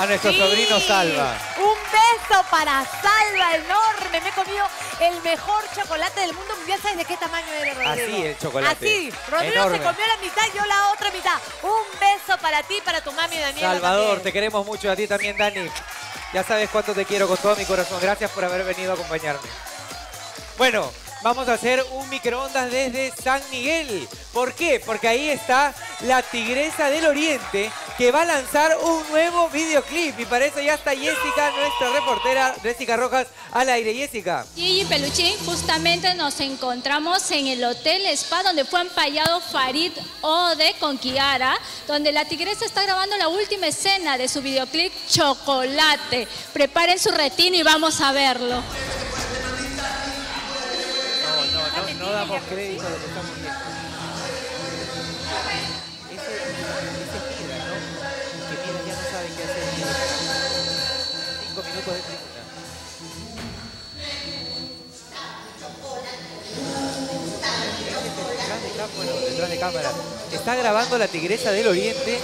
a nuestro sobrino Salva. Un beso para Salva enorme. Me he comido el mejor chocolate del mundo mundial. ¿Sabes de qué tamaño era, Rodrigo? Así el chocolate. Así. Rodrigo Enorme. se comió la mitad, yo la otra mitad. Un beso para ti, para tu mami Daniela. Salvador, te queremos mucho, a ti también, Dani. Ya sabes cuánto te quiero con todo mi corazón. Gracias por haber venido a acompañarme. Bueno, vamos a hacer un microondas desde San Miguel. ¿Por qué? Porque ahí está la Tigresa del Oriente que va a lanzar un nuevo videoclip. Y para eso ya está Jessica, nuestra reportera, Jessica Rojas, al aire. Jessica. Gigi Peluchín, justamente nos encontramos en el Hotel Spa donde fue empallado Farid Ode con Kiara, donde la tigresa está grabando la última escena de su videoclip Chocolate. Preparen su retino y vamos a verlo. No, damos crédito a lo que estamos viendo. Ese, ese ¿no? Que Mira ya no sabe qué hacer. Cinco minutos de tribuna. Detrás de cámara, bueno, detrás de cámara. Está grabando la Tigresa del Oriente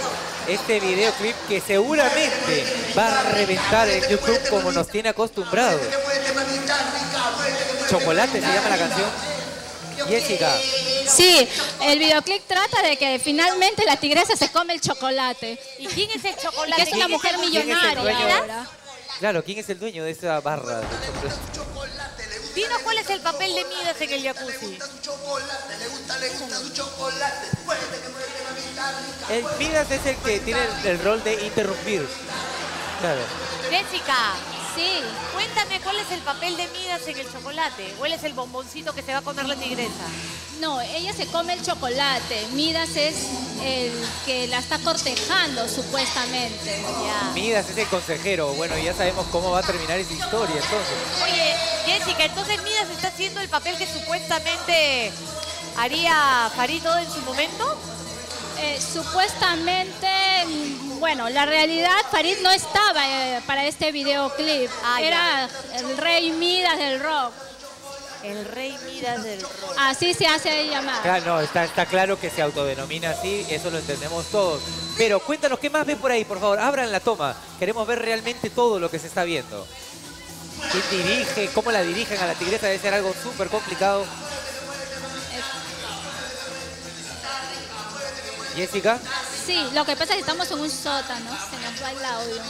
este videoclip que seguramente va a reventar en YouTube como nos tiene acostumbrados. Chocolate se llama la canción. Jessica, Sí, el videoclip trata de que finalmente la tigresa se come el chocolate. ¿Y quién es el Y chocolate? que es una ¿Quién mujer ¿Quién millonaria dueño? ahora. claro, ¿quién es el dueño de esa barra? Dinos cuál es el papel de Midas en el jacuzzi. El Midas es el que tiene el, el rol de interrumpir. Claro. Jessica, Sí, cuéntame cuál es el papel de Midas en el chocolate. ¿O él es el bomboncito que se va a comer la tigresa? no, ella se come el chocolate. Midas es el que la está cortejando supuestamente. Ya. Midas es el consejero. Bueno, ya sabemos cómo va a terminar esa historia entonces. Oye, Jessica, entonces Midas está haciendo el papel que supuestamente haría Farid todo en su momento. Eh, supuestamente, bueno, la realidad, Farid no estaba eh, para este videoclip. Ah, ya. Era el rey Midas del rock. El rey Midas del rock. Así se hace llamar. Claro, no, está, está claro que se autodenomina así, eso lo entendemos todos. Pero cuéntanos, ¿qué más ven por ahí? Por favor, abran la toma. Queremos ver realmente todo lo que se está viendo. ¿Quién dirige? ¿Cómo la dirigen a la tigresa? Debe ser algo súper complicado. Jessica, Sí, lo que pasa es que estamos en un sótano, se nos va el audio.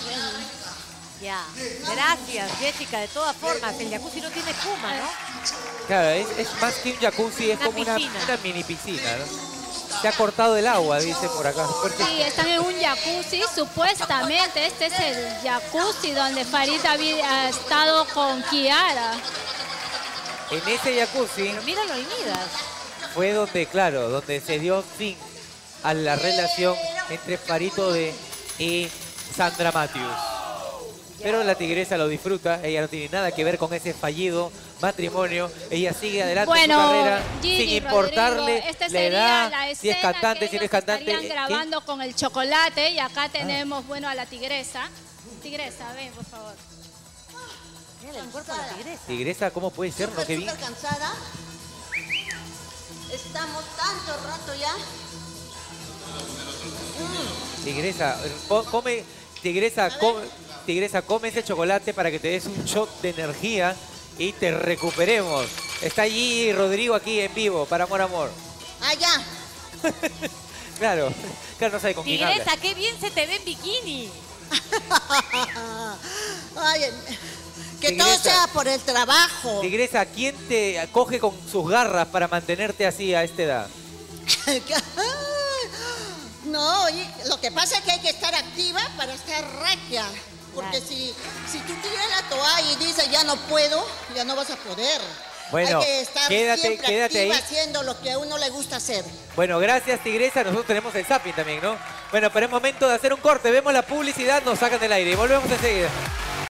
Ya. Gracias, Jessica. De todas formas, el jacuzzi no tiene espuma, ¿no? claro, es, es más que un jacuzzi, es Una como una, piscina. una mini piscina, ¿no? Se ha cortado el agua, dice por acá. Porque- Sí, están en un jacuzzi, supuestamente este es el jacuzzi donde Farid había estado con Kiara. En ese jacuzzi Pero míralo al Midas. fue donde, claro, donde se dio fin a la relación entre Farito de y Sandra Matthews. Pero la tigresa lo disfruta, ella no tiene nada que ver con ese fallido matrimonio, ella sigue adelante en Bueno, su carrera Gigi, sin importarle Rodrigo, esta la sería edad, la si es cantante, que si no es cantante. estarían ¿Qué? grabando con el chocolate y acá tenemos, bueno, a la tigresa. Tigresa, ven, por favor. Mira el cuerpo de la tigresa. Tigresa, ¿cómo puede ser? No, Súper, qué bien. cansada. Estamos tanto rato ya. Tigresa, co- come, tigresa, come, tigresa, come ese chocolate para que te des un shot de energía y te recuperemos. Está allí Rodrigo aquí en vivo para Amor Amor. Ah, ya. Claro, claro, no sabe con quién habla. Tigresa, qué bien se te ve en bikini. Ay, que todo Tigresa. sea por el trabajo. Tigresa, ¿quién te coge con sus garras para mantenerte así a esta edad? No, lo que pasa es que hay que estar activa para estar regia. Porque si, si tú tiras la toalla y dices ya no puedo, ya no vas a poder. Bueno, hay que estar quédate- siempre quédate ahí. haciendo lo que a uno le gusta hacer. Bueno, gracias Tigresa, nosotros tenemos el zapping también, ¿no? Bueno, pero es momento de hacer un corte, vemos la publicidad, nos sacan del aire y volvemos enseguida.